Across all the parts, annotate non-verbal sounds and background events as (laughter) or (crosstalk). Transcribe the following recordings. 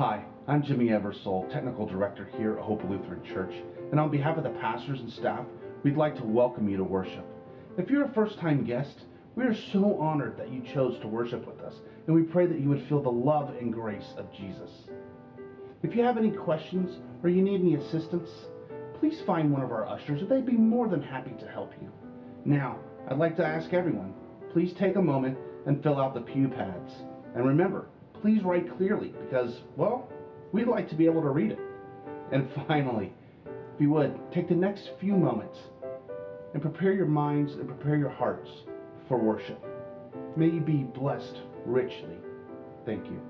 Hi, I'm Jimmy Eversole, Technical Director here at Hope Lutheran Church, and on behalf of the pastors and staff, we'd like to welcome you to worship. If you're a first time guest, we are so honored that you chose to worship with us, and we pray that you would feel the love and grace of Jesus. If you have any questions or you need any assistance, please find one of our ushers, and they'd be more than happy to help you. Now, I'd like to ask everyone, please take a moment and fill out the pew pads. And remember, please write clearly because, well, we'd like to be able to read it. And (laughs) finally, if you would, take the next few moments and prepare your minds and prepare your hearts for worship. May you be blessed richly. Thank you.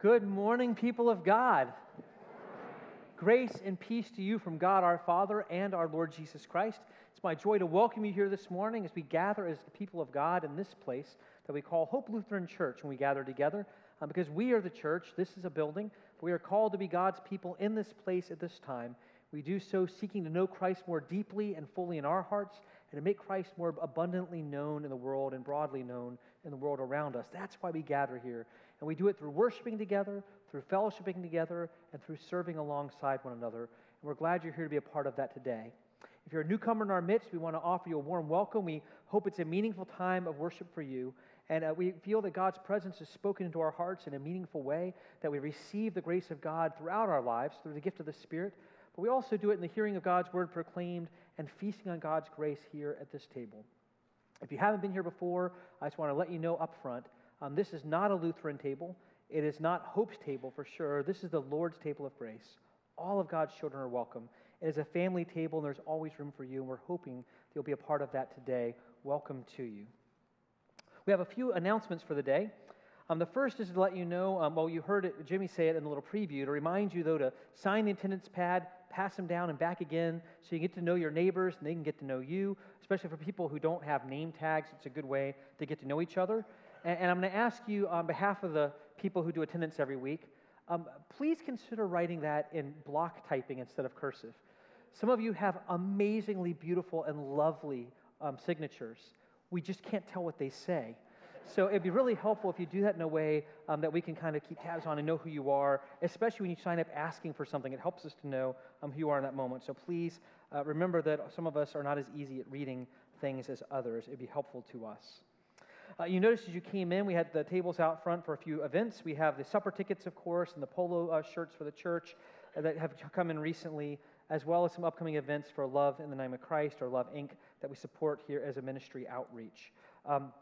Good morning, people of God. Grace and peace to you from God our Father and our Lord Jesus Christ. It's my joy to welcome you here this morning as we gather as the people of God in this place that we call Hope Lutheran Church when we gather together. Uh, because we are the church, this is a building. We are called to be God's people in this place at this time. We do so seeking to know Christ more deeply and fully in our hearts and to make Christ more abundantly known in the world and broadly known in the world around us. That's why we gather here. And we do it through worshiping together, through fellowshipping together, and through serving alongside one another. And we're glad you're here to be a part of that today. If you're a newcomer in our midst, we want to offer you a warm welcome. We hope it's a meaningful time of worship for you. And uh, we feel that God's presence is spoken into our hearts in a meaningful way, that we receive the grace of God throughout our lives through the gift of the Spirit. But we also do it in the hearing of God's word proclaimed and feasting on God's grace here at this table. If you haven't been here before, I just want to let you know up front um, this is not a Lutheran table. It is not Hope's table for sure. This is the Lord's table of grace. All of God's children are welcome. It is a family table, and there's always room for you, and we're hoping that you'll be a part of that today. Welcome to you. We have a few announcements for the day. Um, the first is to let you know, um, well, you heard it, Jimmy say it in the little preview, to remind you, though, to sign the attendance pad, pass them down and back again so you get to know your neighbors and they can get to know you, especially for people who don't have name tags. It's a good way to get to know each other. And, and I'm going to ask you, on behalf of the people who do attendance every week, um, please consider writing that in block typing instead of cursive. Some of you have amazingly beautiful and lovely um, signatures. We just can't tell what they say. So it'd be really helpful if you do that in a way um, that we can kind of keep tabs on and know who you are, especially when you sign up asking for something. It helps us to know um, who you are in that moment. So please uh, remember that some of us are not as easy at reading things as others. It'd be helpful to us. Uh, you noticed as you came in, we had the tables out front for a few events. We have the supper tickets, of course, and the polo uh, shirts for the church uh, that have come in recently, as well as some upcoming events for Love in the Name of Christ or Love Inc. that we support here as a ministry outreach. Um,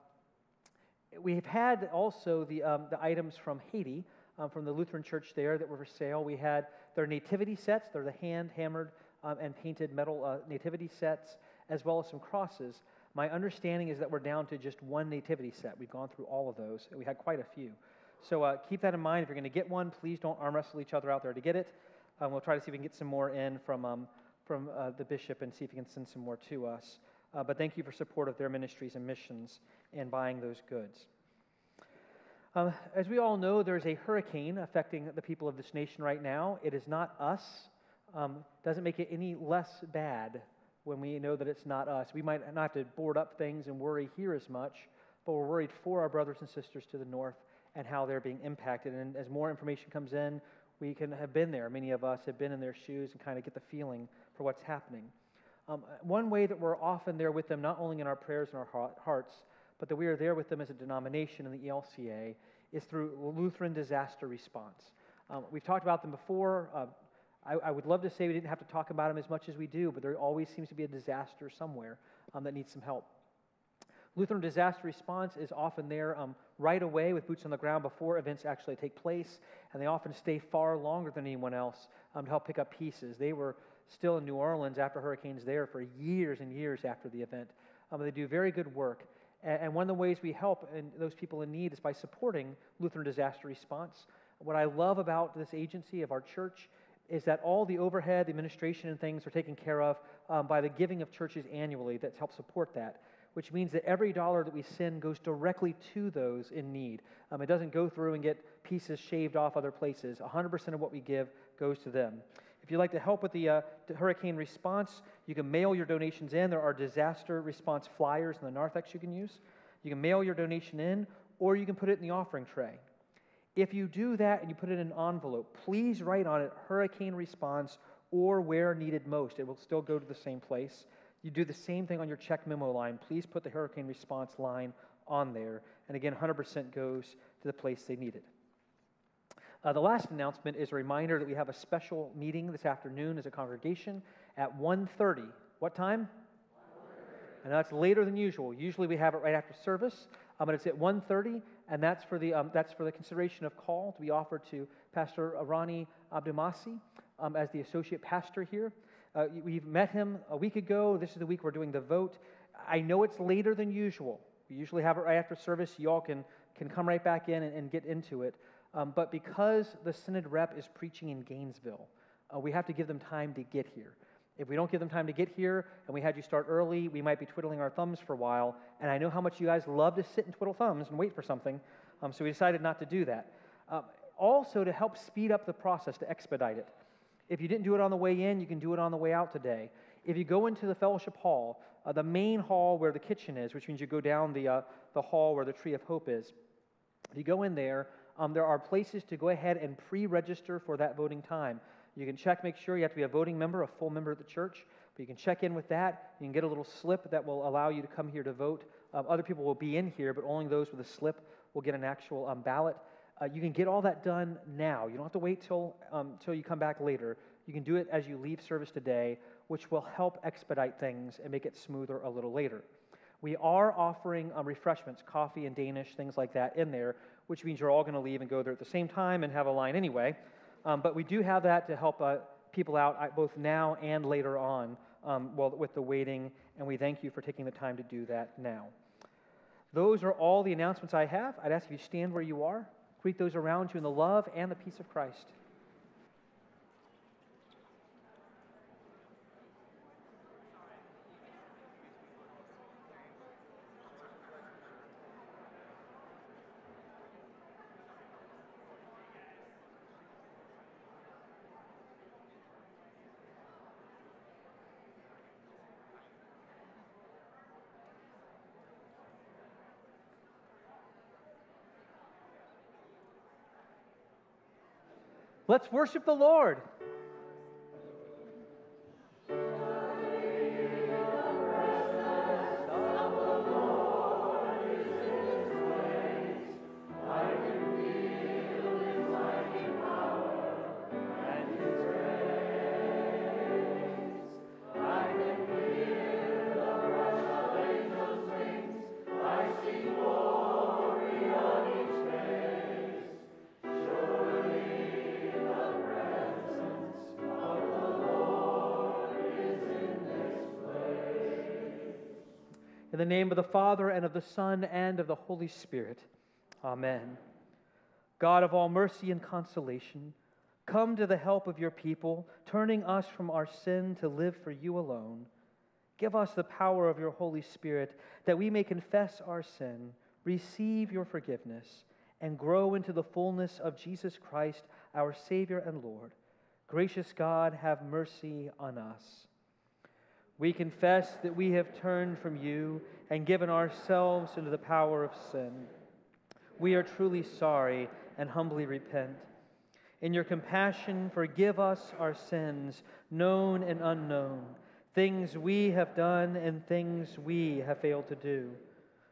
we've had also the, um, the items from Haiti, um, from the Lutheran church there that were for sale. We had their nativity sets, they're the hand hammered um, and painted metal uh, nativity sets, as well as some crosses. My understanding is that we're down to just one nativity set. We've gone through all of those. We had quite a few. So uh, keep that in mind. If you're going to get one, please don't arm wrestle each other out there to get it. Um, we'll try to see if we can get some more in from, um, from uh, the bishop and see if he can send some more to us. Uh, but thank you for support of their ministries and missions and buying those goods. Um, as we all know, there's a hurricane affecting the people of this nation right now. It is not us. Um, doesn't make it any less bad when we know that it's not us. We might not have to board up things and worry here as much, but we're worried for our brothers and sisters to the north and how they're being impacted. And as more information comes in, we can have been there. Many of us have been in their shoes and kind of get the feeling for what's happening. Um, one way that we're often there with them, not only in our prayers and our hearts, but that we are there with them as a denomination in the ELCA, is through Lutheran Disaster Response. Um, we've talked about them before. Uh, I, I, would love to say we didn't have to talk about them as much as we do, but there always seems to be a disaster somewhere um, that needs some help. Lutheran disaster response is often there um, right away with boots on the ground before events actually take place, and they often stay far longer than anyone else um, to help pick up pieces. They were still in New Orleans after hurricanes there for years and years after the event. Um, they do very good work. And, and one of the ways we help in, those people in need is by supporting Lutheran disaster response. What I love about this agency of our church is that all the overhead, the administration, and things are taken care of um, by the giving of churches annually that help support that, which means that every dollar that we send goes directly to those in need. Um, it doesn't go through and get pieces shaved off other places. 100% of what we give goes to them. If you'd like to help with the, uh, the hurricane response, you can mail your donations in. There are disaster response flyers in the narthex you can use. You can mail your donation in, or you can put it in the offering tray. If you do that and you put it in an envelope, please write on it hurricane response or where needed most. It will still go to the same place. You do the same thing on your check memo line. Please put the hurricane response line on there. And again, 100% goes to the place they need it. Uh, the last announcement is a reminder that we have a special meeting this afternoon as a congregation at 1.30. What time? I know it's later than usual. Usually we have it right after service, um, but it's at 1.30 and that's for the, um, that's for the consideration of call to be offered to Pastor Arani Abdumasi um, as the associate pastor here. Uh, we've met him a week ago. This is the week we're doing the vote. I know it's later than usual. We usually have it right after service. Y'all can, can come right back in and, and get into it. Um, but because the Synod rep is preaching in Gainesville, uh, we have to give them time to get here. If we don't give them time to get here and we had you start early, we might be twiddling our thumbs for a while. And I know how much you guys love to sit and twiddle thumbs and wait for something. Um, so we decided not to do that. Um, also, to help speed up the process, to expedite it. If you didn't do it on the way in, you can do it on the way out today. If you go into the fellowship hall, uh, the main hall where the kitchen is, which means you go down the, uh, the hall where the tree of hope is, if you go in there, um, there are places to go ahead and pre register for that voting time. You can check, make sure you have to be a voting member, a full member of the church. But you can check in with that. You can get a little slip that will allow you to come here to vote. Um, other people will be in here, but only those with a slip will get an actual um, ballot. Uh, you can get all that done now. You don't have to wait till um, till you come back later. You can do it as you leave service today, which will help expedite things and make it smoother a little later. We are offering um, refreshments, coffee and Danish, things like that in there, which means you're all going to leave and go there at the same time and have a line anyway. Um, but we do have that to help uh, people out both now and later on um, well, with the waiting, and we thank you for taking the time to do that now. Those are all the announcements I have. I'd ask you to stand where you are, greet those around you in the love and the peace of Christ. Let's worship the Lord. In the name of the Father, and of the Son, and of the Holy Spirit. Amen. God of all mercy and consolation, come to the help of your people, turning us from our sin to live for you alone. Give us the power of your Holy Spirit that we may confess our sin, receive your forgiveness, and grow into the fullness of Jesus Christ, our Savior and Lord. Gracious God, have mercy on us. We confess that we have turned from you and given ourselves into the power of sin. We are truly sorry and humbly repent. In your compassion, forgive us our sins, known and unknown, things we have done and things we have failed to do.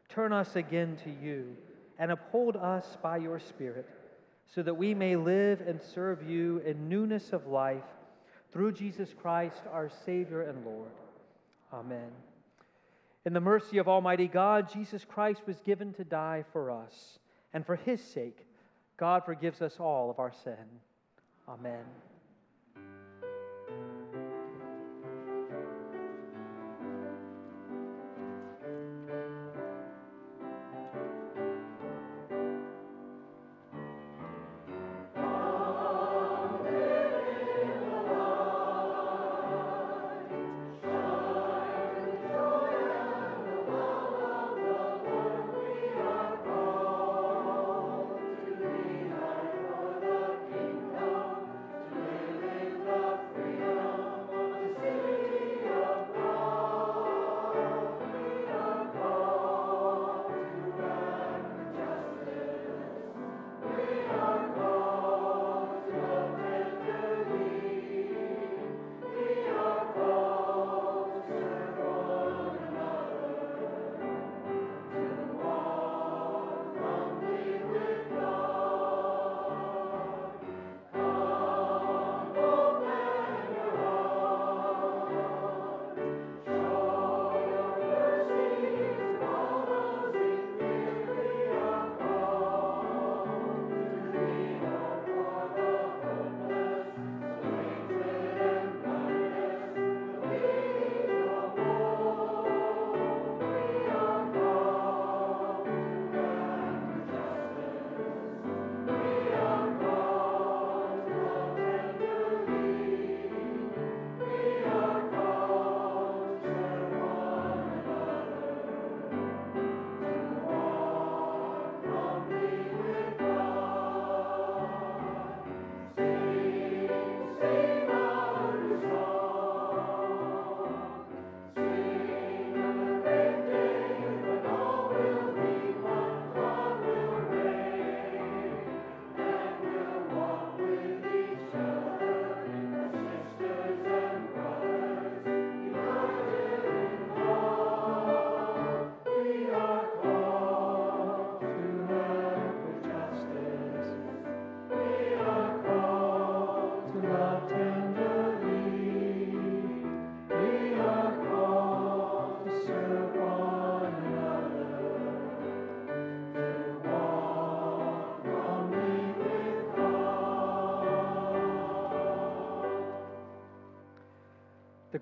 Turn us again to you and uphold us by your Spirit, so that we may live and serve you in newness of life through Jesus Christ, our Savior and Lord. Amen. In the mercy of Almighty God, Jesus Christ was given to die for us, and for his sake, God forgives us all of our sin. Amen.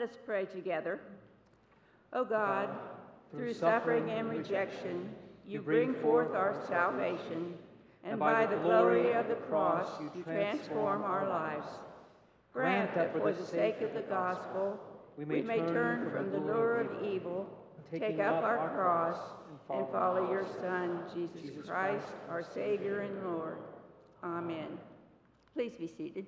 Let us pray together. O God, through suffering and rejection, you bring forth our salvation, and by the glory of the cross, you transform our lives. Grant that for the sake of the gospel, we may turn from the lure of evil, take up our cross, and follow your Son, Jesus Christ, our Savior and Lord. Amen. Please be seated.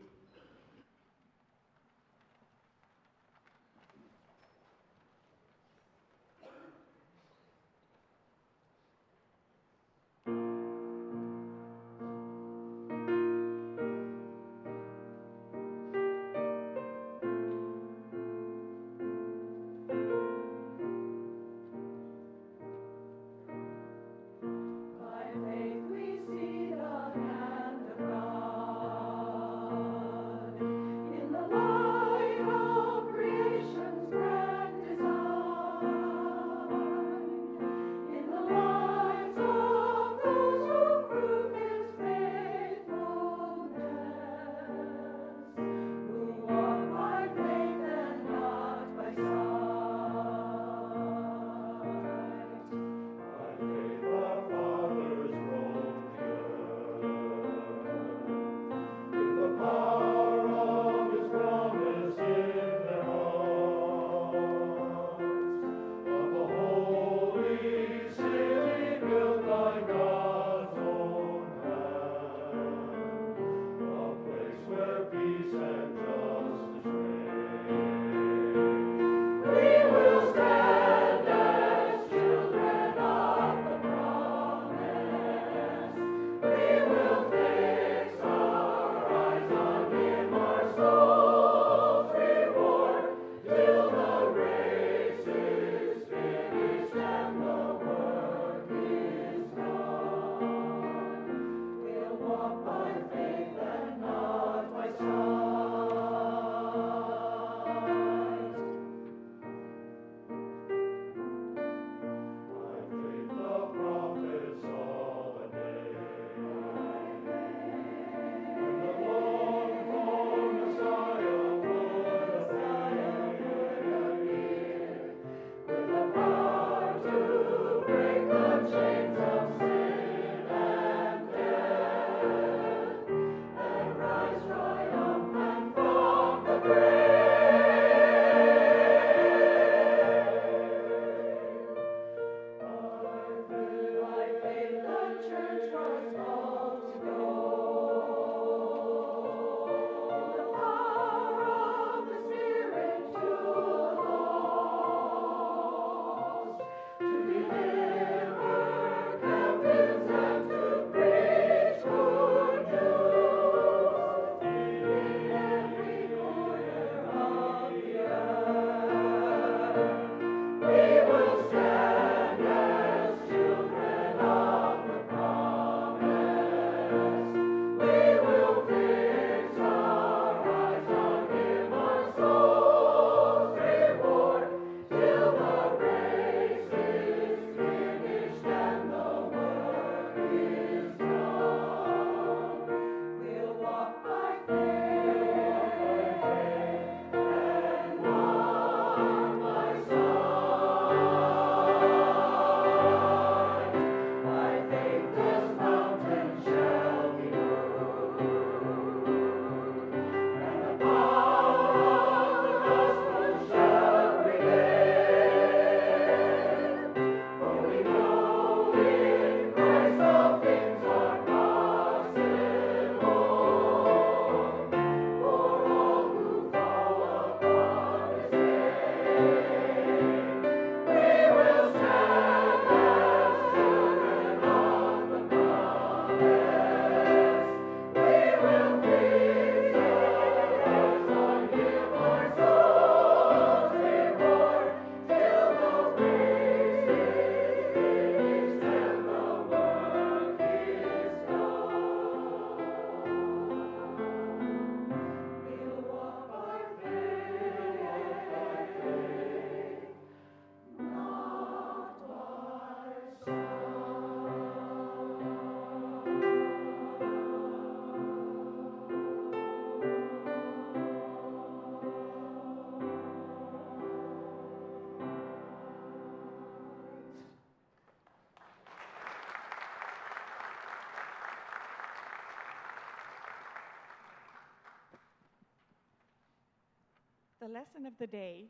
The lesson of the day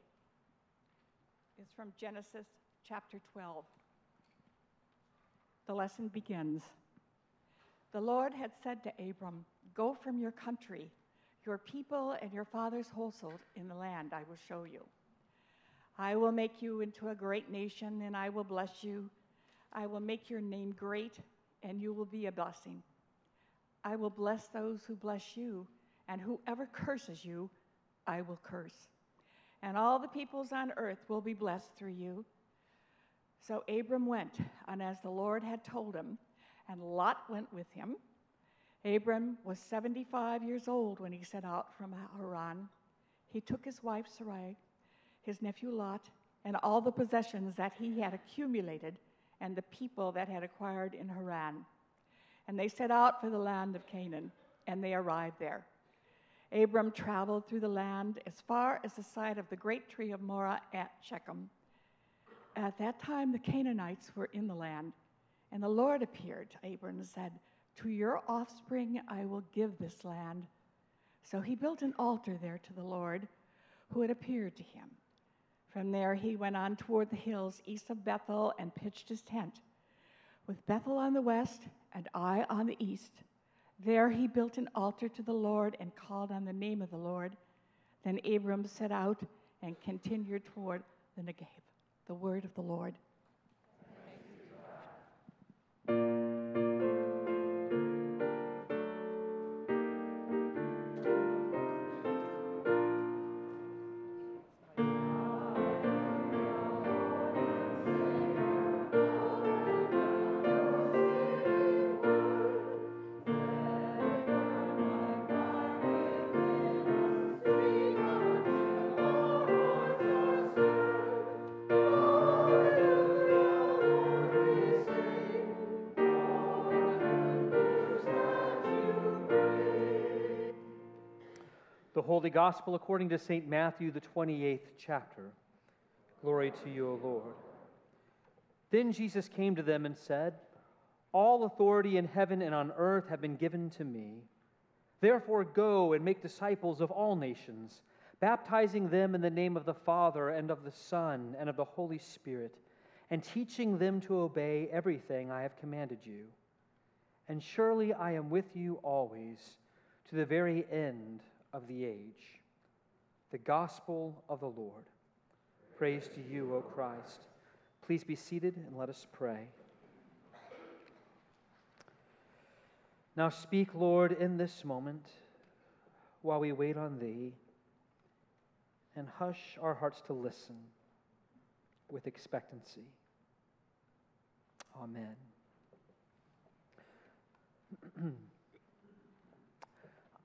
is from Genesis chapter 12. The lesson begins The Lord had said to Abram, Go from your country, your people, and your father's household in the land I will show you. I will make you into a great nation, and I will bless you. I will make your name great, and you will be a blessing. I will bless those who bless you, and whoever curses you, I will curse. And all the peoples on earth will be blessed through you. So Abram went, and as the Lord had told him, and Lot went with him. Abram was 75 years old when he set out from Haran. He took his wife Sarai, his nephew Lot, and all the possessions that he had accumulated and the people that had acquired in Haran. And they set out for the land of Canaan, and they arrived there. Abram traveled through the land as far as the site of the great tree of Moreh at Shechem. At that time, the Canaanites were in the land, and the Lord appeared to Abram and said, To your offspring I will give this land. So he built an altar there to the Lord who had appeared to him. From there, he went on toward the hills east of Bethel and pitched his tent, with Bethel on the west and Ai on the east. There he built an altar to the Lord and called on the name of the Lord. Then Abram set out and continued toward the Negev. The word of the Lord. Holy Gospel according to St. Matthew, the 28th chapter. Glory to you, O Lord. Then Jesus came to them and said, All authority in heaven and on earth have been given to me. Therefore, go and make disciples of all nations, baptizing them in the name of the Father and of the Son and of the Holy Spirit, and teaching them to obey everything I have commanded you. And surely I am with you always to the very end of the age. The gospel of the Lord. Praise to you, O Christ. Please be seated and let us pray. Now speak, Lord, in this moment while we wait on Thee, and hush our hearts to listen with expectancy. Amen. (clears throat)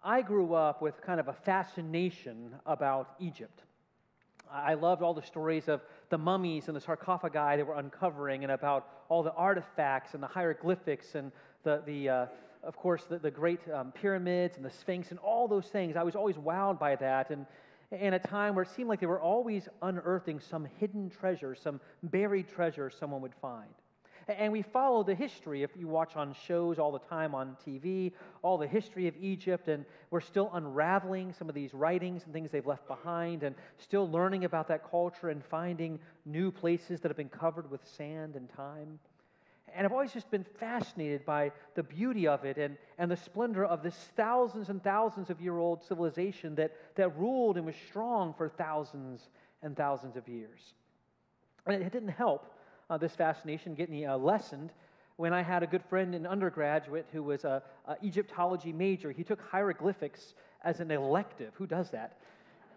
I grew up with kind of a fascination about Egypt. I loved all the stories of the mummies and the sarcophagi they were uncovering, and about all the artifacts and the hieroglyphics, and the, the uh, of course, the, the great um, pyramids and the Sphinx, and all those things. I was always wowed by that. And, and a time where it seemed like they were always unearthing some hidden treasure, some buried treasure someone would find. And we follow the history, if you watch on shows all the time on TV, all the history of Egypt, and we're still unraveling some of these writings and things they've left behind, and still learning about that culture and finding new places that have been covered with sand and time. And I've always just been fascinated by the beauty of it and, and the splendor of this thousands and thousands of year old civilization that, that ruled and was strong for thousands and thousands of years. And it didn't help uh, this fascination get me uh, lessened when I had a good friend, an undergraduate, who was a, Egyptology major. He took hieroglyphics as an elective. Who does that?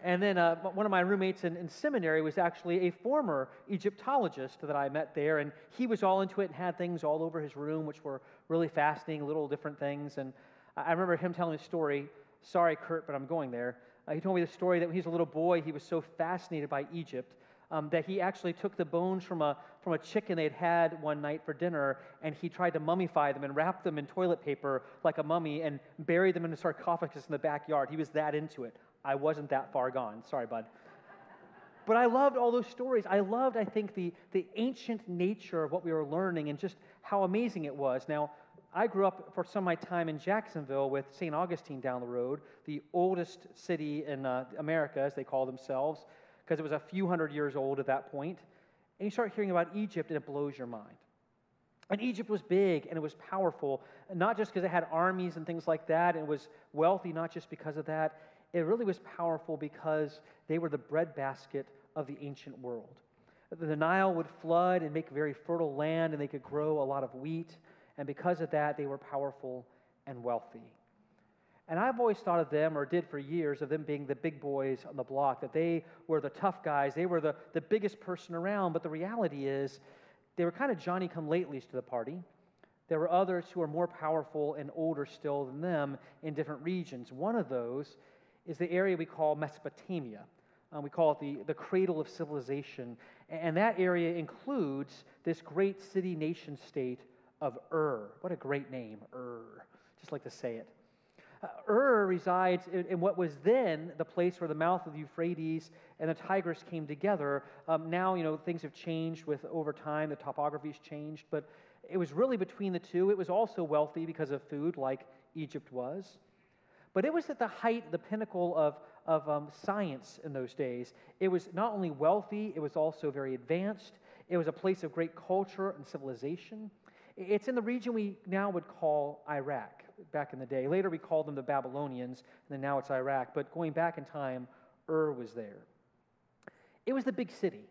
And then uh, one of my roommates in, in, seminary was actually a former Egyptologist that I met there, and he was all into it and had things all over his room, which were really fascinating, little different things. And I remember him telling a story. Sorry, Kurt, but I'm going there. Uh, he told me the story that when he was a little boy, he was so fascinated by Egypt um, that he actually took the bones from a, from a chicken they'd had one night for dinner and he tried to mummify them and wrap them in toilet paper like a mummy and bury them in a sarcophagus in the backyard. He was that into it. I wasn't that far gone. Sorry, bud. But I loved all those stories. I loved, I think, the, the ancient nature of what we were learning and just how amazing it was. Now, I grew up for some of my time in Jacksonville with St. Augustine down the road, the oldest city in uh, America, as they call themselves, because it was a few hundred years old at that point. And you start hearing about Egypt, and it blows your mind. And Egypt was big and it was powerful, not just because it had armies and things like that, and it was wealthy, not just because of that. It really was powerful because they were the breadbasket of the ancient world. The Nile would flood and make very fertile land, and they could grow a lot of wheat. And because of that, they were powerful and wealthy. And I've always thought of them, or did for years, of them being the big boys on the block, that they were the tough guys, they were the, the biggest person around. But the reality is, they were kind of Johnny come latelys to the party. There were others who were more powerful and older still than them in different regions. One of those is the area we call Mesopotamia. Uh, we call it the, the cradle of civilization. And that area includes this great city nation state of Ur. What a great name, Ur. Just like to say it. Ur resides in, in, what was then the place where the mouth of the Euphrates and the Tigris came together. Um, now, you know, things have changed with over time, the topography's changed, but it was really between the two. It was also wealthy because of food, like Egypt was. But it was at the height, the pinnacle of, of um, science in those days. It was not only wealthy, it was also very advanced. It was a place of great culture and civilization. It's in the region we now would call Iraq back in the day. Later we called them the Babylonians, and then now it's Iraq. But going back in time, Ur was there. It was the big city.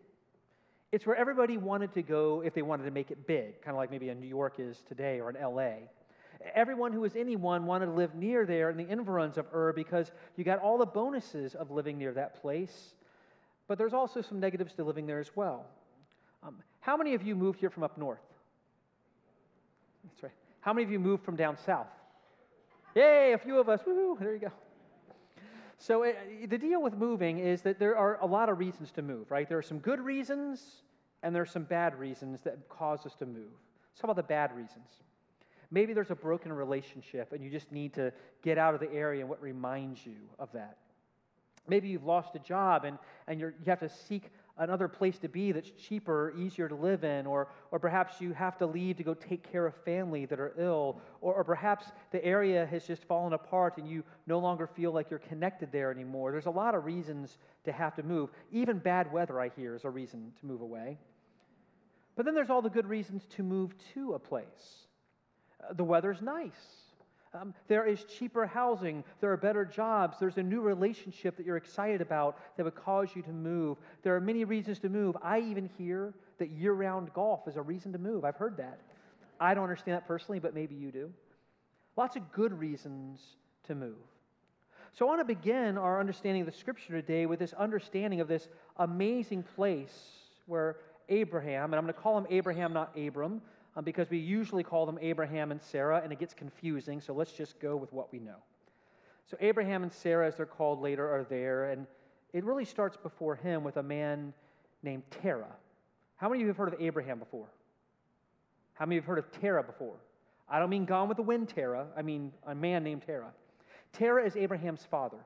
It's where everybody wanted to go if they wanted to make it big, kind of like maybe a New York is today or an LA. Everyone who was anyone wanted to live near there in the environs of Ur because you got all the bonuses of living near that place. But there's also some negatives to living there as well. Um, how many of you moved here from up north? That's right. How many of you moved from down south? Yay, a few of us. Woo, there you go. So, uh, the deal with moving is that there are a lot of reasons to move, right? There are some good reasons and there are some bad reasons that cause us to move. Talk about the bad reasons. Maybe there's a broken relationship and you just need to get out of the area and what reminds you of that. Maybe you've lost a job and, and you have to seek another place to be that's cheaper, easier to live in, or, or perhaps you have to leave to go take care of family that are ill, or, or perhaps the area has just fallen apart and you no longer feel like you're connected there anymore. There's a lot of reasons to have to move. Even bad weather, I hear, is a reason to move away. But then there's all the good reasons to move to a place. Uh, the weather's nice. Um, there is cheaper housing. There are better jobs. There's a new relationship that you're excited about that would cause you to move. There are many reasons to move. I even hear that year round golf is a reason to move. I've heard that. I don't understand that personally, but maybe you do. Lots of good reasons to move. So I want to begin our understanding of the scripture today with this understanding of this amazing place where Abraham, and I'm going to call him Abraham, not Abram, um, because we usually call them Abraham and Sarah, and it gets confusing, so let's just go with what we know. So, Abraham and Sarah, as they're called later, are there, and it really starts before him with a man named Terah. How many of you have heard of Abraham before? How many of you have heard of Terah before? I don't mean Gone with the Wind Terah, I mean a man named Terah. Terah is Abraham's father.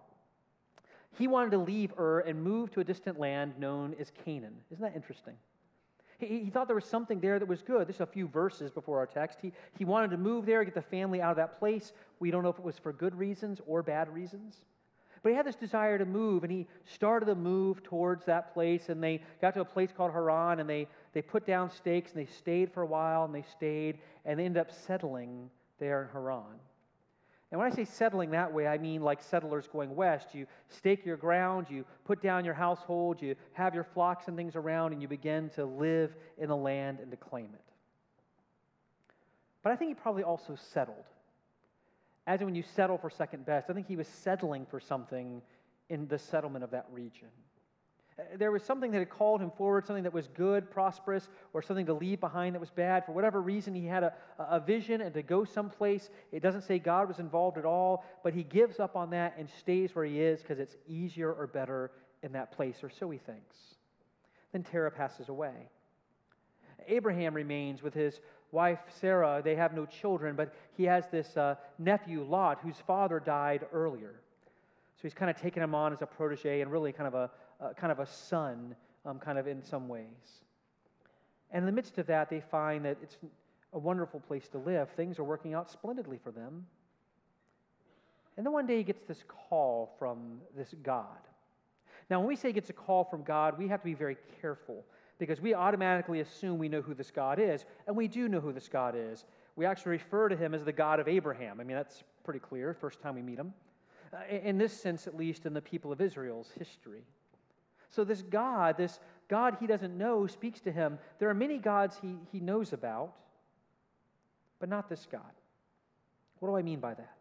He wanted to leave Ur and move to a distant land known as Canaan. Isn't that interesting? He, he thought there was something there that was good. There's a few verses before our text. He, he wanted to move there, get the family out of that place. We don't know if it was for good reasons or bad reasons. But he had this desire to move, and he started to move towards that place. And they got to a place called Haran, and they, they put down stakes, and they stayed for a while, and they stayed, and they ended up settling there in Haran. And when I say settling that way, I mean like settlers going west. You stake your ground, you put down your household, you have your flocks and things around, and you begin to live in the land and to claim it. But I think he probably also settled. As when you settle for second best, I think he was settling for something in the settlement of that region. Uh, there was something that had called him forward, something that was good, prosperous, or something to leave behind that was bad. For whatever reason, he had a, a vision and to go someplace. It doesn't say God was involved at all, but he gives up on that and stays where he is because it's easier or better in that place, or so he thinks. Then Terah passes away. Abraham remains with his wife Sarah. They have no children, but he has this uh, nephew, Lot, whose father died earlier. So he's kind of taken him on as a protege and really kind of a, uh, kind of a son, um, kind of in some ways. And in the midst of that, they find that it's a wonderful place to live. Things are working out splendidly for them. And then one day he gets this call from this God. Now, when we say he gets a call from God, we have to be very careful because we automatically assume we know who this God is, and we do know who this God is. We actually refer to him as the God of Abraham. I mean, that's pretty clear, first time we meet him. Uh, in this sense, at least, in the people of Israel's history. So, this God, this God he doesn't know, speaks to him. There are many gods he, he knows about, but not this God. What do I mean by that?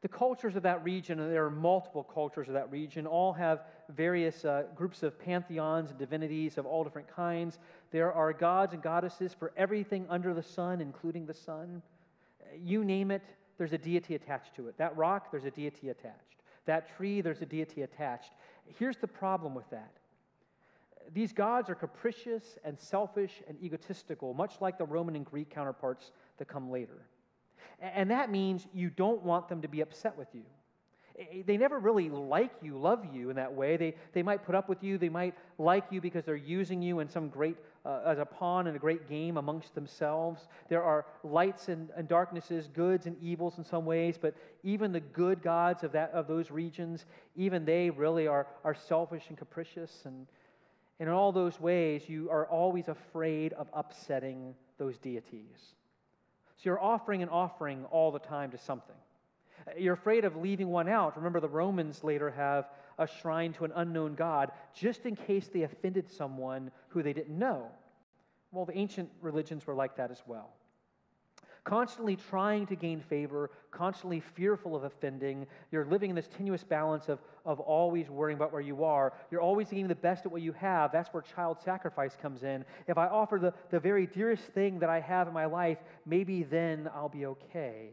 The cultures of that region, and there are multiple cultures of that region, all have various uh, groups of pantheons and divinities of all different kinds. There are gods and goddesses for everything under the sun, including the sun. You name it, there's a deity attached to it. That rock, there's a deity attached. That tree, there's a deity attached. Here's the problem with that these gods are capricious and selfish and egotistical, much like the Roman and Greek counterparts that come later. And that means you don't want them to be upset with you. They never really like you, love you in that way. They, they might put up with you. They might like you because they're using you in some great, uh, as a pawn in a great game amongst themselves. There are lights and, and darknesses, goods and evils in some ways, but even the good gods of, that, of those regions, even they really are, are selfish and capricious. And, and in all those ways, you are always afraid of upsetting those deities. So you're offering an offering all the time to something. You're afraid of leaving one out. Remember, the Romans later have a shrine to an unknown God just in case they offended someone who they didn't know. Well, the ancient religions were like that as well. Constantly trying to gain favor, constantly fearful of offending. You're living in this tenuous balance of, of always worrying about where you are. You're always getting the best at what you have. That's where child sacrifice comes in. If I offer the, the very dearest thing that I have in my life, maybe then I'll be okay.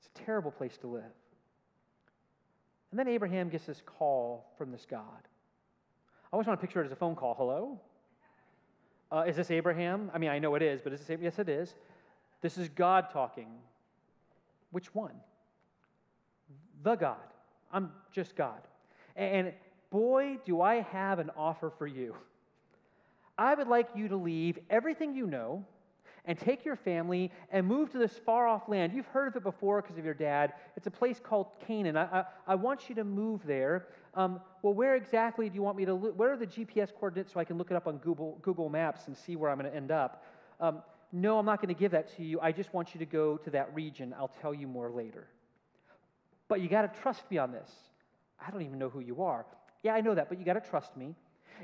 It's a terrible place to live. And then Abraham gets this call from this God. I always want to picture it as a phone call. Hello? Uh, is this Abraham? I mean, I know it is, but is this Abraham? Yes, it is. This is God talking. Which one? The God. I'm just God. And boy, do I have an offer for you. I would like you to leave everything you know and take your family and move to this far off land. You've heard of it before because of your dad. It's a place called Canaan. I, I, I want you to move there. Um, well, where exactly do you want me to look? Where are the GPS coordinates so I can look it up on Google, Google Maps and see where I'm going to end up? Um, no, I'm not going to give that to you. I just want you to go to that region. I'll tell you more later. But you got to trust me on this. I don't even know who you are. Yeah, I know that, but you got to trust me.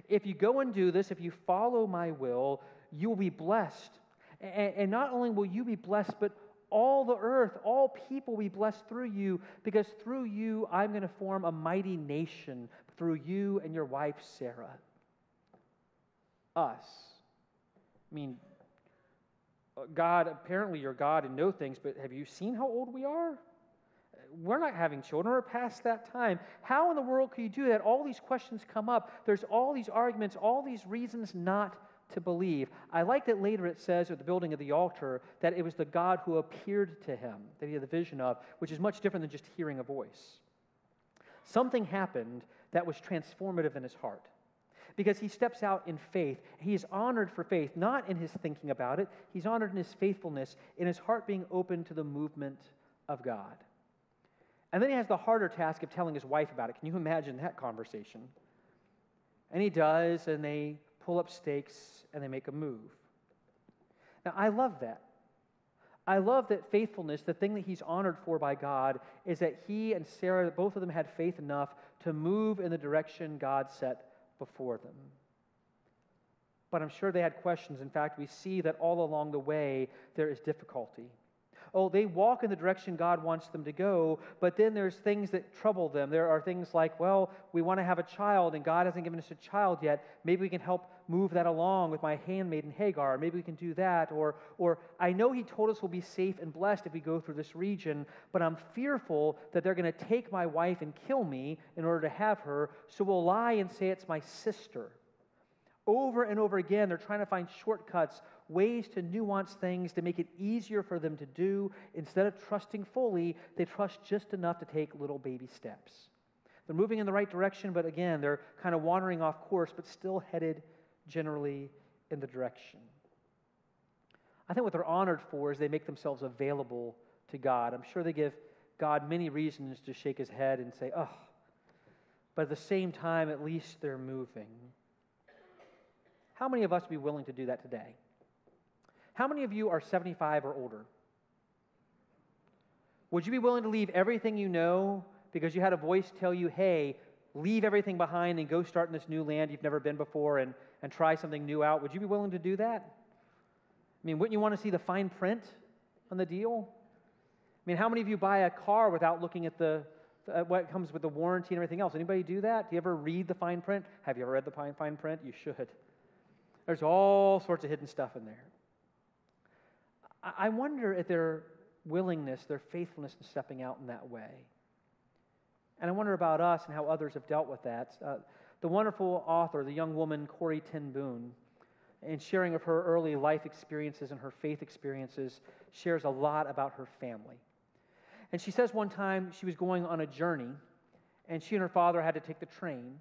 If you go and do this, if you follow my will, you will be blessed and, and not only will you be blessed, but all the earth, all people will be blessed through you, because through you I'm going to form a mighty nation through you and your wife Sarah. Us. I mean, uh, God, apparently you're God and know things, but have you seen how old we are? We're not having children. We're past that time. How in the world could you do that? All these questions come up. There's all these arguments, all these reasons not to believe. I like that later it says at the building of the altar that it was the God who appeared to him that he had the vision of, which is much different than just hearing a voice. Something happened that was transformative in his heart because he steps out in faith. He is honored for faith, not in his thinking about it, he's honored in his faithfulness, in his heart being open to the movement of God. And then he has the harder task of telling his wife about it. Can you imagine that conversation? And he does, and they pull up stakes and they make a move. Now, I love that. I love that faithfulness, the thing that he's honored for by God, is that he and Sarah, both of them had faith enough to move in the direction God set before them. But I'm sure they had questions. In fact, we see that all along the way there is difficulty. Oh, they walk in the direction God wants them to go, but then there's things that trouble them. There are things like, well, we want to have a child, and God hasn't given us a child yet. Maybe we can help move that along with my handmaiden Hagar. Maybe we can do that. Or, or I know He told us we'll be safe and blessed if we go through this region, but I'm fearful that they're going to take my wife and kill me in order to have her, so we'll lie and say it's my sister. Over and over again, they're trying to find shortcuts ways to nuance things to make it easier for them to do. Instead of trusting fully, they trust just enough to take little baby steps. They're moving in the right direction, but again, they're kind of wandering off course, but still headed generally in the direction. I think what they're honored for is they make themselves available to God. I'm sure they give God many reasons to shake his head and say, oh, but at the same time, at least they're moving. How many of us would be willing to do that today? How many of you are 75 or older? Would you be willing to leave everything you know because you had a voice tell you, hey, leave everything behind and go start in this new land you've never been before and, and try something new out? Would you be willing to do that? I mean, wouldn't you want to see the fine print on the deal? I mean, how many of you buy a car without looking at the uh, what comes with the warranty and everything else? Anybody do that? Do you ever read the fine print? Have you ever read the fine, fine print? You should. There's all sorts of hidden stuff in there. I wonder at their willingness, their faithfulness in stepping out in that way. And I wonder about us and how others have dealt with that. Uh, the wonderful author, the young woman Corrie ten Boom, in sharing of her early life experiences and her faith experiences, shares a lot about her family. And she says one time she was going on a journey, and she and her father had to take the train.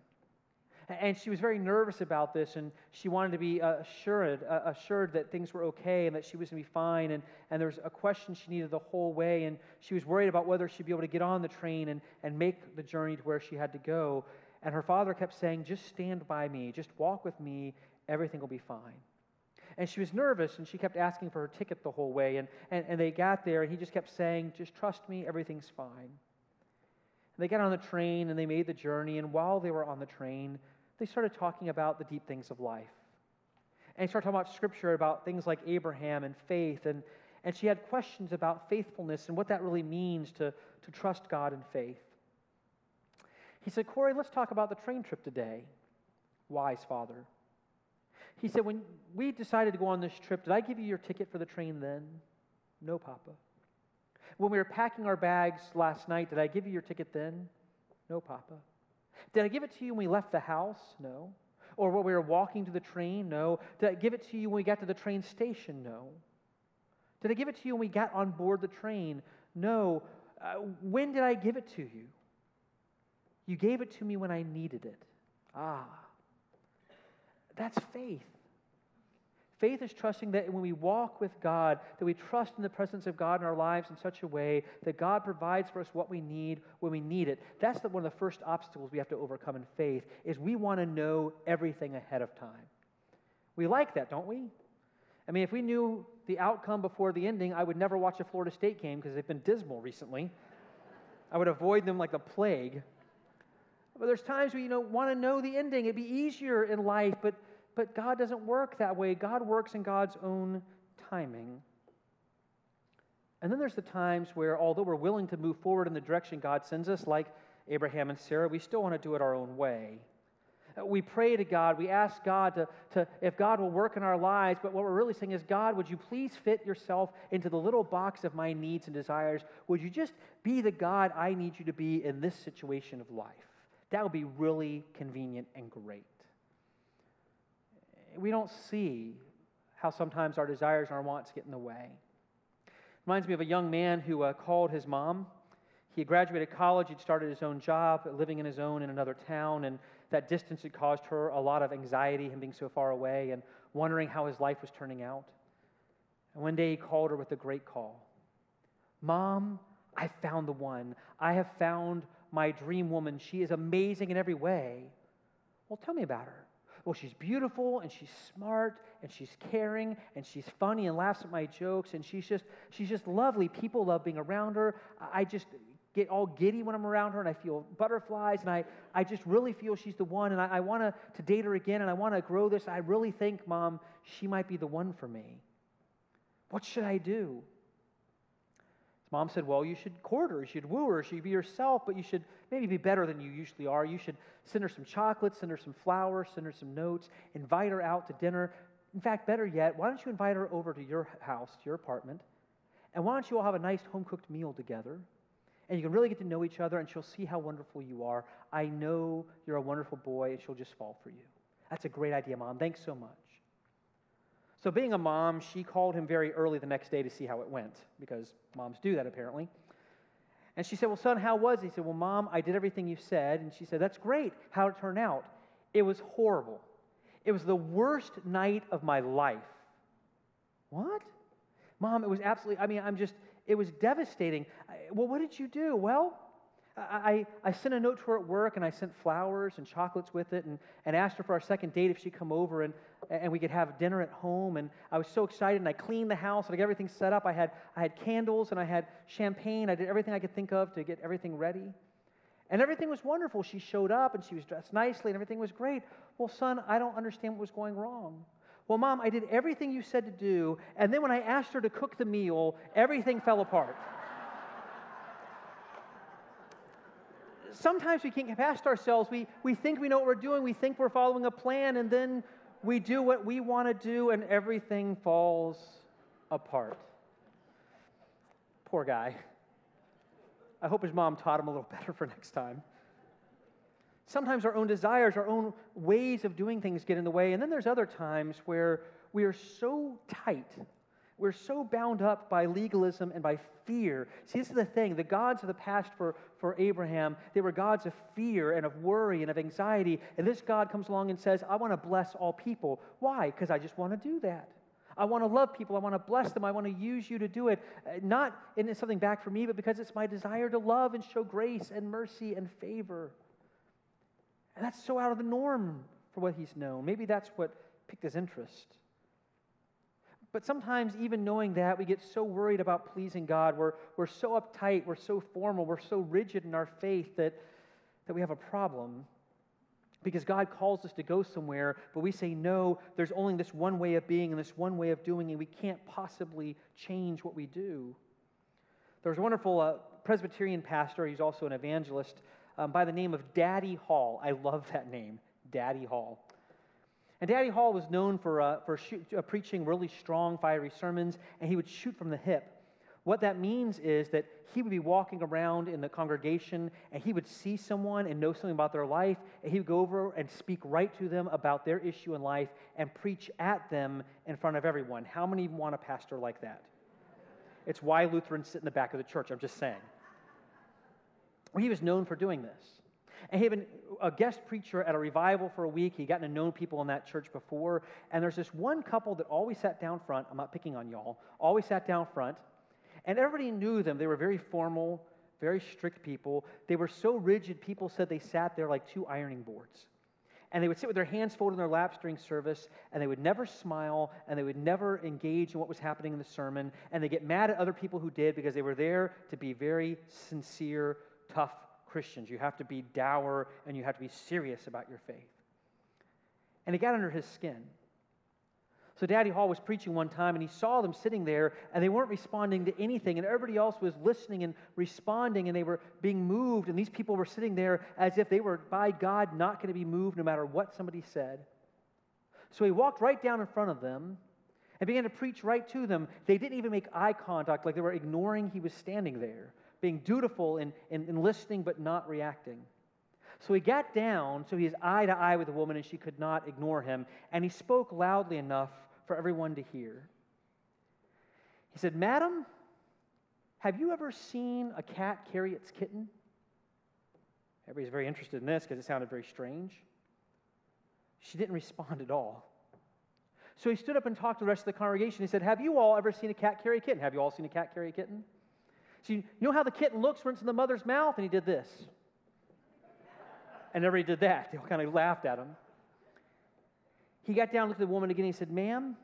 And she was very nervous about this, and she wanted to be assured, uh, assured that things were okay and that she was going to be fine. And, and there was a question she needed the whole way, and she was worried about whether she'd be able to get on the train and, and make the journey to where she had to go. And her father kept saying, Just stand by me, just walk with me, everything will be fine. And she was nervous, and she kept asking for her ticket the whole way. And, and, and they got there, and he just kept saying, Just trust me, everything's fine. They got on the train, and they made the journey. And while they were on the train, they started talking about the deep things of life. And started talking about scripture, about things like Abraham and faith. And, and she had questions about faithfulness and what that really means to, to trust God in faith. He said, Corrie, let's talk about the train trip today. Wise father. He said, When we decided to go on this trip, did I give you your ticket for the train then? No, Papa. When we were packing our bags last night, did I give you your ticket then? No, Papa. Did I give it to you when we left the house? No. Or when we were walking to the train? No. Did I give it to you when we got to the train station? No. Did I give it to you when we got on board the train? No. Uh, when did I give it to you? You gave it to me when I needed it. Ah. That's faith. Faith is trusting that when we walk with God, that we trust in the presence of God in our lives in such a way that God provides for us what we need when we need it. That's the, one of the first obstacles we have to overcome in faith is we want to know everything ahead of time. We like that, don't we? I mean, if we knew the outcome before the ending, I would never watch a Florida State game because they've been dismal recently. I would avoid them like the plague. But there's times where you know want to know the ending. It'd be easier in life, but but God doesn't work that way. God works in God's own timing. And then there's the times where, although we're willing to move forward in the direction God sends us, like Abraham and Sarah, we still want to do it our own way. Uh, we pray to God, we ask God to, to, if God will work in our lives, but what we're really saying is, God, would you please fit yourself into the little box of my needs and desires? Would you just be the God I need you to be in this situation of life? That would be really convenient and great we don't see how sometimes our desires and our wants get in the way. Reminds me of a young man who uh, called his mom. He had graduated college, he'd started his own job, living in his own in another town, and that distance had caused her a lot of anxiety, him being so far away, and wondering how his life was turning out. And one day he called her with a great call Mom, I found the one. I have found my dream woman. She is amazing in every way. Well, tell me about her well, she's beautiful and she's smart and she's caring and she's funny and laughs at my jokes and she's just she's just lovely. People love being around her. I just get all giddy when I'm around her and I feel butterflies and I, I just really feel she's the one and I, I want to date her again and I want to grow this. I really think, Mom, she might be the one for me. What should I do? His mom said, Well, you should court her, you should woo her, she should be yourself, but you should maybe be better than you usually are. You should send her some chocolates, send her some flowers, send her some notes, invite her out to dinner. In fact, better yet, why don't you invite her over to your house, to your apartment, and why don't you all have a nice home cooked meal together? And you can really get to know each other, and she'll see how wonderful you are. I know you're a wonderful boy, and she'll just fall for you. That's a great idea, Mom. Thanks so much. So, being a mom, she called him very early the next day to see how it went, because moms do that apparently. And she said, Well, son, how was it? He said, Well, mom, I did everything you said. And she said, That's great. How did it turn out? It was horrible. It was the worst night of my life. What? Mom, it was absolutely, I mean, I'm just, it was devastating. Well, what did you do? Well, I, I sent a note to her at work and I sent flowers and chocolates with it and, and asked her for our second date if she'd come over and, and we could have dinner at home. And I was so excited and I cleaned the house and I got everything set up. I had, I had candles and I had champagne. I did everything I could think of to get everything ready. And everything was wonderful. She showed up and she was dressed nicely and everything was great. Well, son, I don't understand what was going wrong. Well, mom, I did everything you said to do. And then when I asked her to cook the meal, everything fell apart. Sometimes we can't get past ourselves. We, we think we know what we're doing, we think we're following a plan, and then we do what we want to do, and everything falls apart. Poor guy. I hope his mom taught him a little (laughs) better for next time. Sometimes our own desires, our own ways of doing things get in the way, and then there's other times where we are so tight we're so bound up by legalism and by fear. See, this is the thing. The gods of the past for, for Abraham, they were gods of fear and of worry and of anxiety. And this God comes along and says, I want to bless all people. Why? Because I just want to do that. I want to love people. I want to bless them. I want to use you to do it. Uh, not in something back for me, but because it's my desire to love and show grace and mercy and favor. And that's so out of the norm for what he's known. Maybe that's what piqued his interest. But sometimes, even knowing that, we get so worried about pleasing God. We're, we're so uptight, we're so formal, we're so rigid in our faith that, that we have a problem. Because God calls us to go somewhere, but we say, no, there's only this one way of being and this one way of doing, and we can't possibly change what we do. There was a wonderful uh, Presbyterian pastor, he's also an evangelist, um, by the name of Daddy Hall. I love that name, Daddy Hall. And Daddy Hall was known for, uh, for shoot, uh, preaching really strong, fiery sermons, and he would shoot from the hip. What that means is that he would be walking around in the congregation and he would see someone and know something about their life, and he would go over and speak right to them about their issue in life and preach at them in front of everyone. How many want a pastor like that? It's why Lutherans sit in the back of the church, I'm just saying. He was known for doing this. And he had been a guest preacher at a revival for a week. He'd gotten to know people in that church before. And there's this one couple that always sat down front. I'm not picking on y'all. Always sat down front. And everybody knew them. They were very formal, very strict people. They were so rigid, people said they sat there like two ironing boards. And they would sit with their hands folded in their laps during service, and they would never smile, and they would never engage in what was happening in the sermon. And they get mad at other people who did because they were there to be very sincere, tough Christians. You have to be dour and you have to be serious about your faith. And it got under his skin. So Daddy Hall was preaching one time and he saw them sitting there and they weren't responding to anything and everybody else was listening and responding and they were being moved and these people were sitting there as if they were by God not going to be moved no matter what somebody said. So he walked right down in front of them and began to preach right to them. They didn't even make eye contact like they were ignoring he was standing there being dutiful in, in, in listening but not reacting. So he got down so he's eye to eye with the woman and she could not ignore him, and he spoke loudly enough for everyone to hear. He said, Madam, have you ever seen a cat carry its kitten? Everybody's very interested in this because it sounded very strange. She didn't respond at all. So he stood up and talked to the rest of the congregation. He said, Have you all ever seen a cat carry a kitten? Have you all seen a cat carry a kitten? So you know how the kitten looks when it's in the mother's mouth? And he did this. And everybody did that. They all kind of laughed at him. He got down, looked at the woman again, and he said, Ma'am,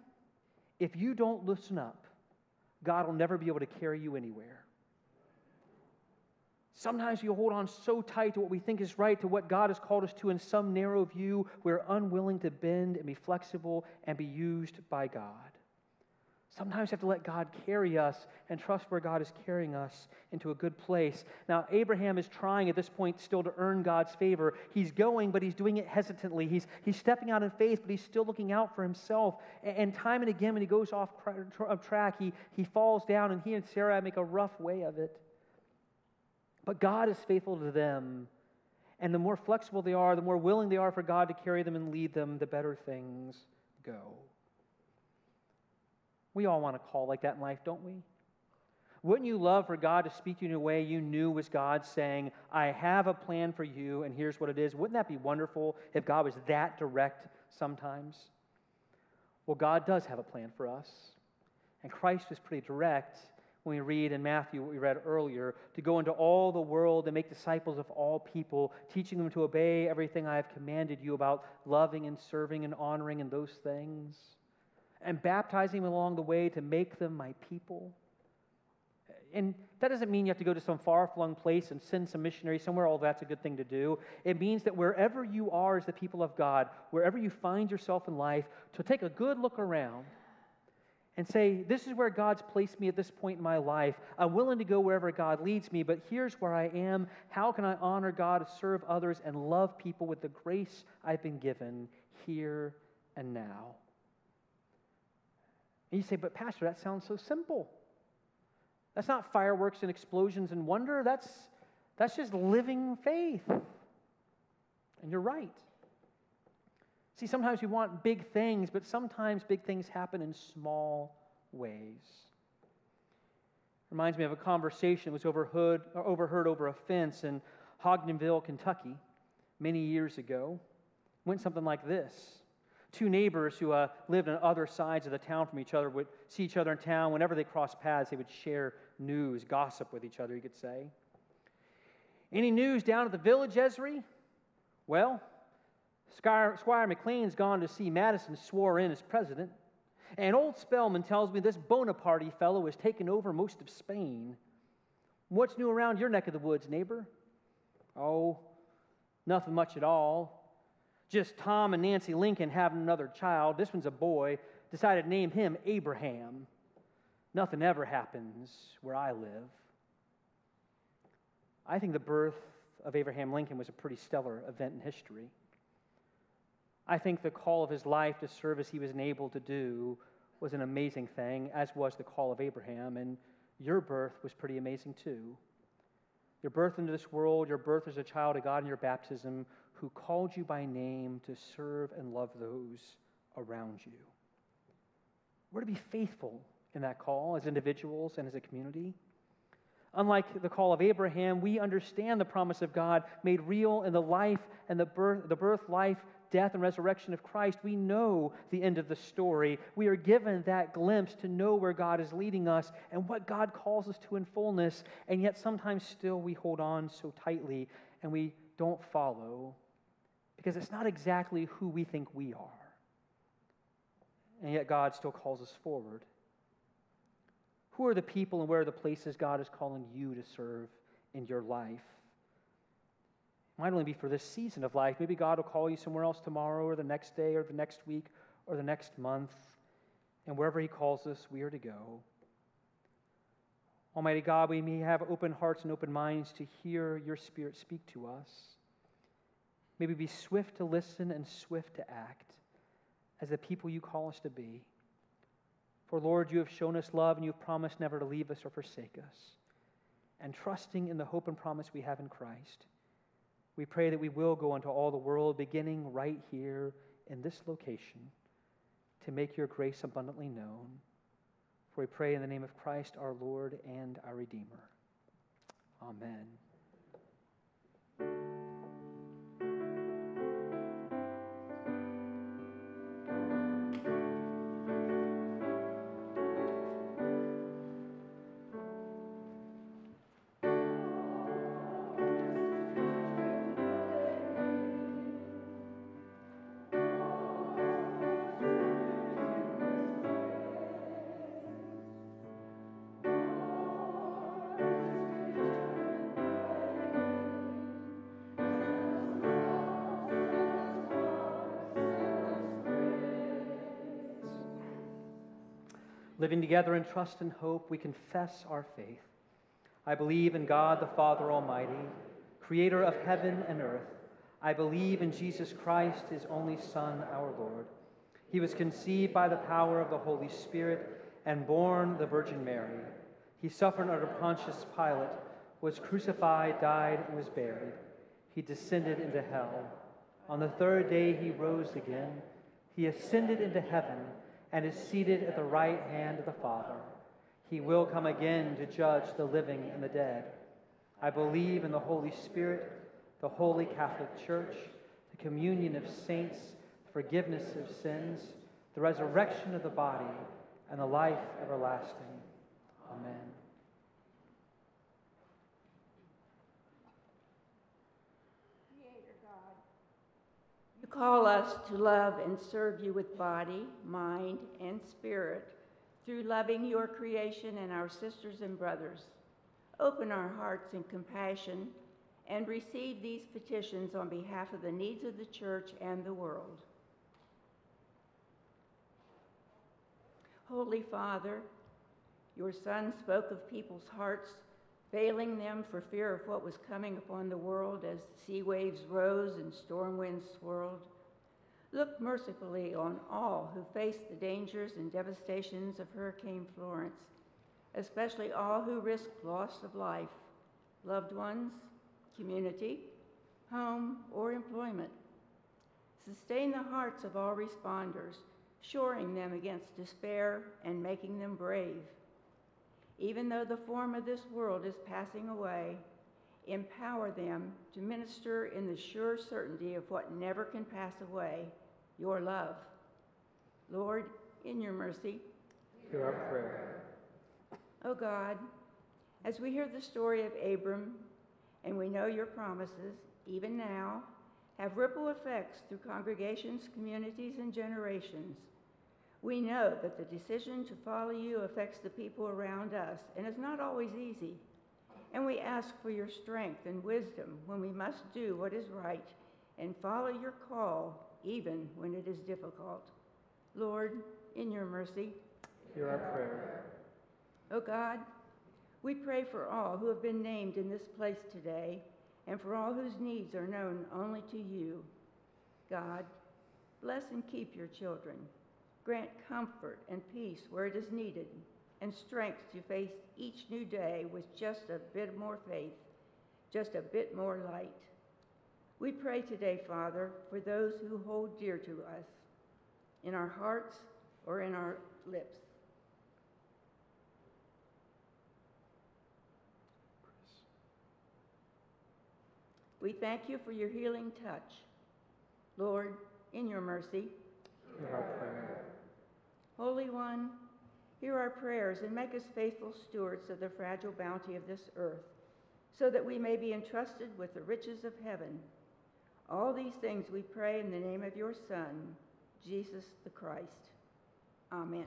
if you don't listen up, God will never be able to carry you anywhere. Sometimes we hold on so tight to what we think is right, to what God has called us to in some narrow view, we're unwilling to bend and be flexible and be used by God. Sometimes we have to let God carry us and trust where God is carrying us into a good place. Now, Abraham is trying at this point still to earn God's favor. He's going, but he's doing it hesitantly. He's, he's stepping out in faith, but he's still looking out for himself. And, time and again, when he goes off track, he, he falls down, and he and Sarah make a rough way of it. But God is faithful to them. And the more flexible they are, the more willing they are for God to carry them and lead them, the better things go. We all want a call like that in life, don't we? Wouldn't you love for God to speak to you in a way you knew was God saying, I have a plan for you, and here's what it is? Wouldn't that be wonderful if God was that direct sometimes? Well, God does have a plan for us. And Christ was pretty direct when we read in Matthew what we read earlier to go into all the world and make disciples of all people, teaching them to obey everything I have commanded you about loving and serving and honoring and those things, and baptizing them along the way to make them my people. And that doesn't mean you have to go to some far flung place and send some missionary somewhere, although that's a good thing to do. It means that wherever you are as the people of God, wherever you find yourself in life, to take a good look around and say, This is where God's placed me at this point in my life. I'm willing to go wherever God leads me, but here's where I am. How can I honor God, serve others, and love people with the grace I've been given here and now? And you say, But, Pastor, that sounds so simple. That's not fireworks and explosions and wonder. That's, that's just living faith. And you're right. See, sometimes we want big things, but sometimes big things happen in small ways. Reminds me of a conversation that was overheard, overheard over a fence in Hodgenville, Kentucky, many years ago. It went something like this. Two neighbors who uh, lived on other sides of the town from each other would see each other in town. Whenever they crossed paths, they would share news, gossip with each other, you could say. Any news down at the village, Ezry? Well, Squire, Squire McLean's gone to see Madison swore in as president. And old Spellman tells me this Bonaparte fellow has taken over most of Spain. What's new around your neck of the woods, neighbor? Oh, nothing much at all. Just Tom and Nancy Lincoln having another child. This one's a boy. Decided to name him Abraham. Nothing ever happens where I live. I think the birth of Abraham Lincoln was a pretty stellar event in history. I think the call of his life to serve as he was enabled to do was an amazing thing, as was the call of Abraham. And your birth was pretty amazing too. Your birth into this world, your birth as a child of God, and your baptism, who called you by name to serve and love those around you. We're to be faithful in that call as individuals and as a community. Unlike the call of Abraham, we understand the promise of God made real in the life and the birth, the birth, life, death, and resurrection of Christ. We know the end of the story. We are given that glimpse to know where God is leading us and what God calls us to in fullness. And yet, sometimes still, we hold on so tightly and we don't follow because it's not exactly who we think we are. And yet, God still calls us forward. Who are the people and where are the places God is calling you to serve in your life? It might only be for this season of life. Maybe God will call you somewhere else tomorrow or the next day or the next week or the next month. And wherever He calls us, we are to go. Almighty God, we may have open hearts and open minds to hear your Spirit speak to us. May we be swift to listen and swift to act as the people you call us to be. For Lord, you have shown us love and you have promised never to leave us or forsake us. And trusting in the hope and promise we have in Christ, we pray that we will go into all the world, beginning right here in this location, to make your grace abundantly known. For we pray in the name of Christ, our Lord and our Redeemer. Amen. Living together in trust and hope, we confess our faith. I believe in God the Father Almighty, creator of heaven and earth. I believe in Jesus Christ, his only Son, our Lord. He was conceived by the power of the Holy Spirit and born the Virgin Mary. He suffered under Pontius Pilate, was crucified, died, and was buried. He descended into hell. On the third day he rose again. He ascended into heaven and is seated at the right hand of the Father. He will come again to judge the living and the dead. I believe in the Holy Spirit, the holy Catholic Church, the communion of saints, the forgiveness of sins, the resurrection of the body, and the life everlasting. Amen. Call us to love and serve you with body, mind, and spirit through loving your creation and our sisters and brothers. Open our hearts in compassion and receive these petitions on behalf of the needs of the church and the world. Holy Father, your Son spoke of people's hearts failing them for fear of what was coming upon the world as the sea waves rose and storm winds swirled. Look mercifully on all who face the dangers and devastations of Hurricane Florence, especially all who risk loss of life, loved ones, community, home, or employment. Sustain the hearts of all responders, shoring them against despair and making them brave. Even though the form of this world is passing away, empower them to minister in the sure certainty of what never can pass away your love. Lord, in your mercy, hear our prayer. O oh God, as we hear the story of Abram and we know your promises, even now, have ripple effects through congregations, communities, and generations. We know that the decision to follow you affects the people around us and is not always easy. And we ask for your strength and wisdom when we must do what is right and follow your call even when it is difficult. Lord, in your mercy, hear our prayer. O oh God, we pray for all who have been named in this place today and for all whose needs are known only to you. God, bless and keep your children. Grant comfort and peace where it is needed and strength to face each new day with just a bit more faith, just a bit more light. We pray today, Father, for those who hold dear to us in our hearts or in our lips. We thank you for your healing touch. Lord, in your mercy, hear our prayer. Holy One, hear our prayers and make us faithful stewards of the fragile bounty of this earth, so that we may be entrusted with the riches of heaven. All these things we pray in the name of your Son, Jesus the Christ. Amen.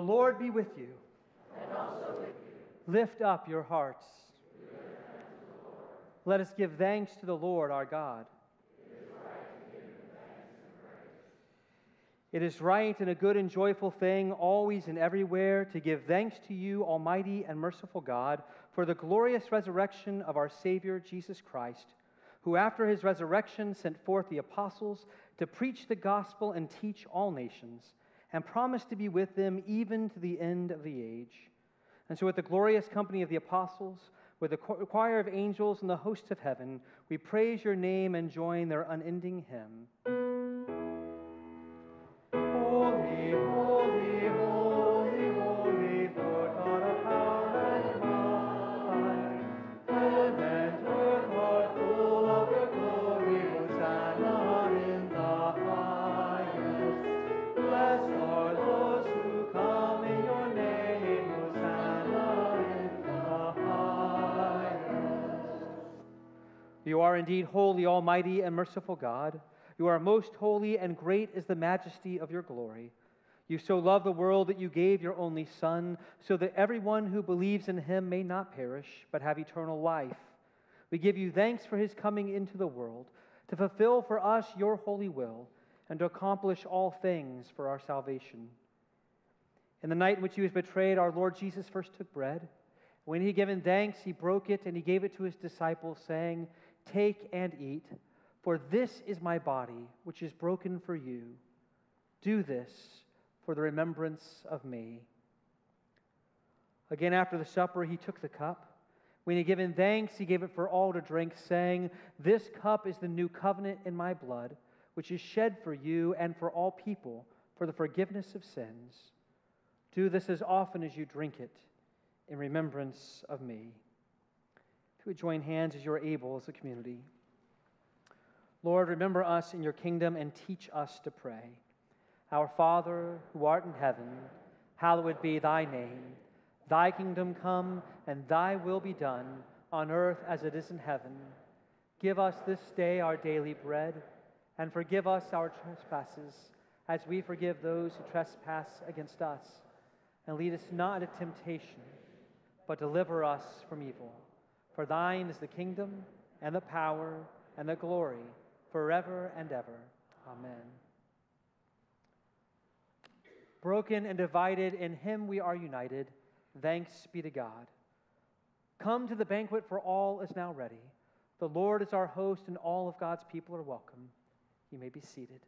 Lord be with you. And also with you. Lift up your hearts. Let us give thanks to the Lord our God. It is right and a good and joyful thing, always and everywhere, to give thanks to you, Almighty and merciful God, for the glorious resurrection of our Savior Jesus Christ, who after his resurrection sent forth the apostles to preach the gospel and teach all nations, and promised to be with them even to the end of the age. And so, with the glorious company of the apostles, with the choir of angels and the hosts of heaven, we praise your name and join their unending hymn. You are indeed holy, almighty, and merciful God. You are most holy, and great is the majesty of your glory. You so loved the world that you gave your only Son, so that everyone who believes in him may not perish, but have eternal life. We give you thanks for his coming into the world, to fulfill for us your holy will, and to accomplish all things for our salvation. In the night in which he was betrayed, our Lord Jesus first took bread. When he had given thanks, he broke it and he gave it to his disciples, saying, Take and eat, for this is my body, which is broken for you. Do this for the remembrance of me. Again, after the supper, he took the cup. When he had given thanks, he gave it for all to drink, saying, This cup is the new covenant in my blood, which is shed for you and for all people for the forgiveness of sins. Do this as often as you drink it in remembrance of me. If would join hands as you are able as a community. Lord, remember us in your kingdom and teach us to pray. Our Father, who art in heaven, hallowed be thy name. Thy kingdom come, and thy will be done, on earth as it is in heaven. Give us this day our daily bread, and forgive us our trespasses, as we forgive those who trespass against us. And lead us not into temptation, but deliver us from evil. For thine is the kingdom and the power and the glory forever and ever. Amen. Broken and divided, in him we are united. Thanks be to God. Come to the banquet, for all is now ready. The Lord is our host, and all of God's people are welcome. You may be seated.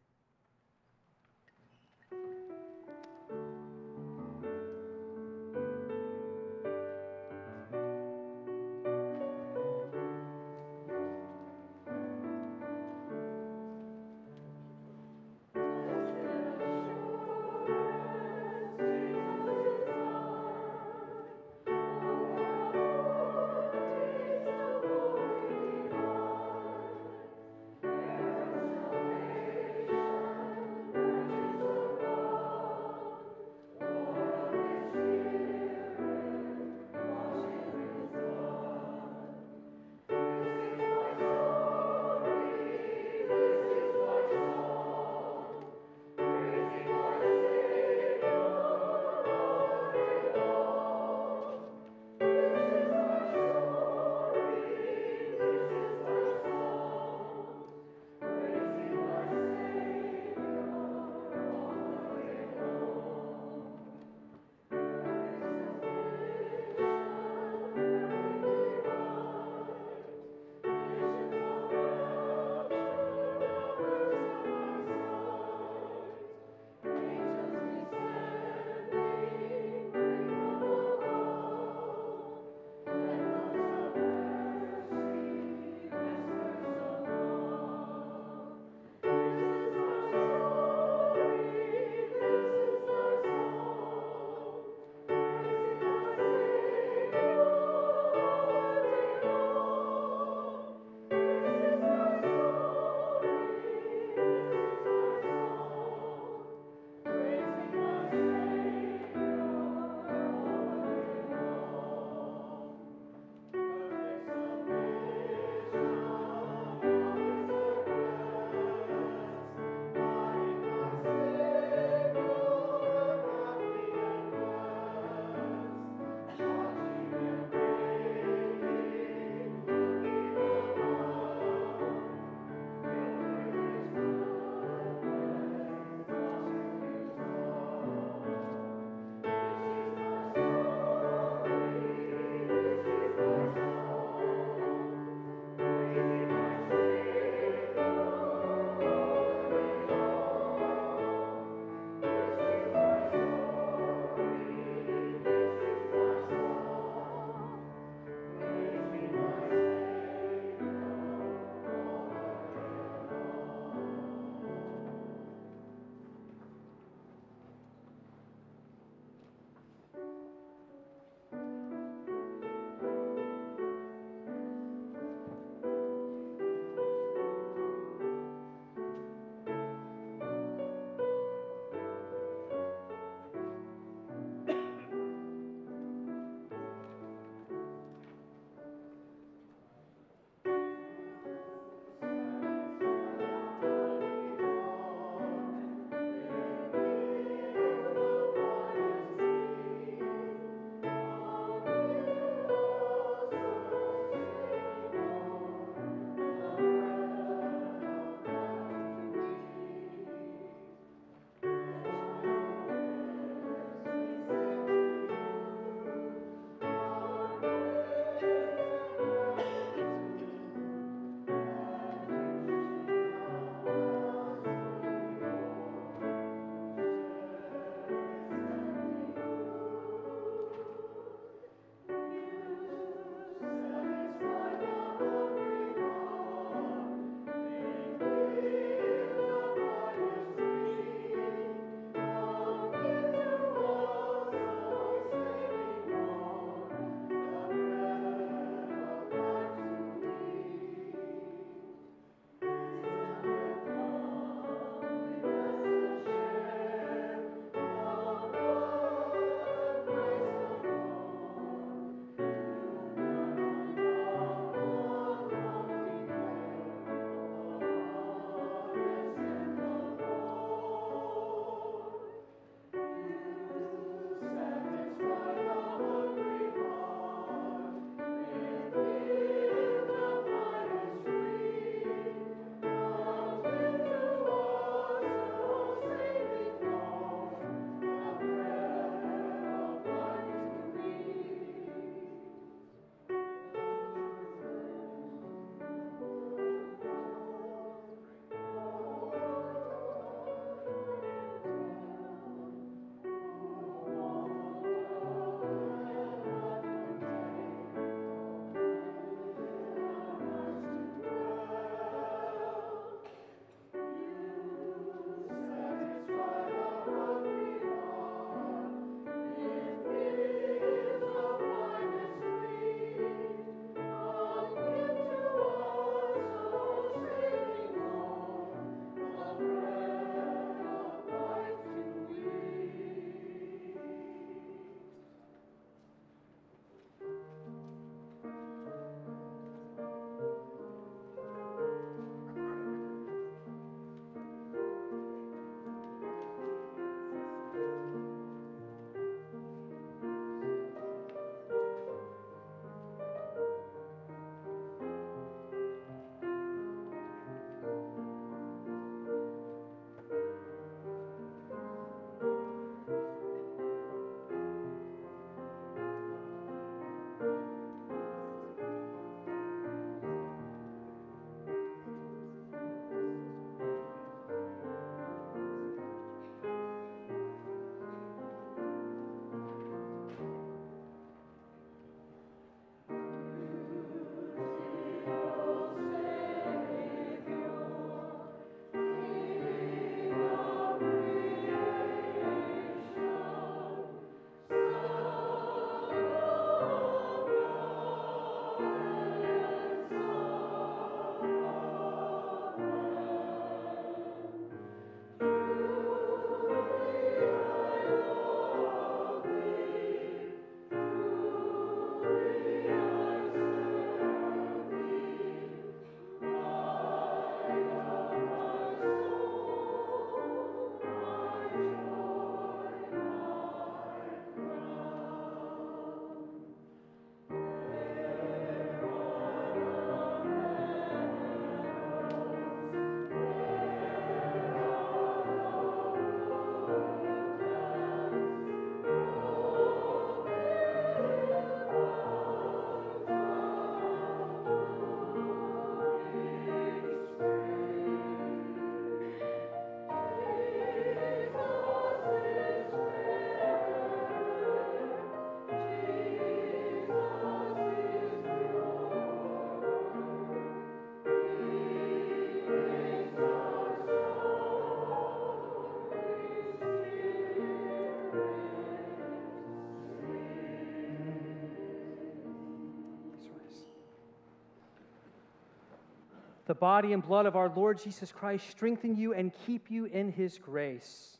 The body and blood of our Lord Jesus Christ strengthen you and keep you in his grace.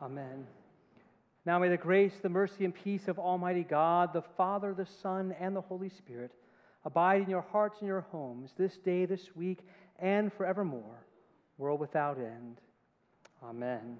Amen. Now may the grace, the mercy, and peace of Almighty God, the Father, the Son, and the Holy Spirit abide in your hearts and your homes this day, this week, and forevermore, world without end. Amen.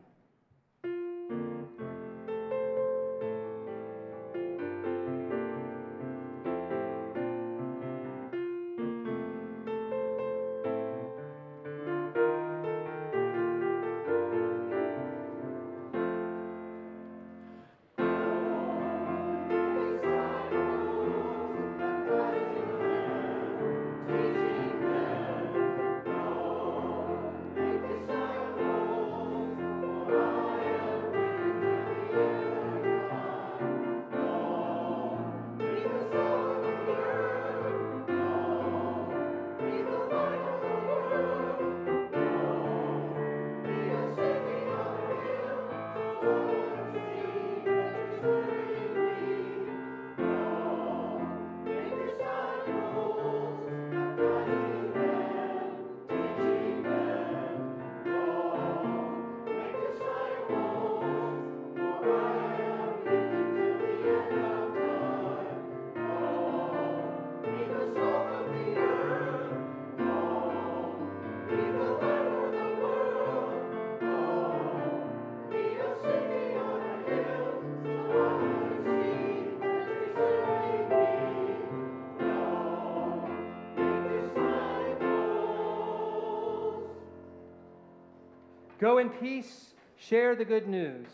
Go in peace, share the good news.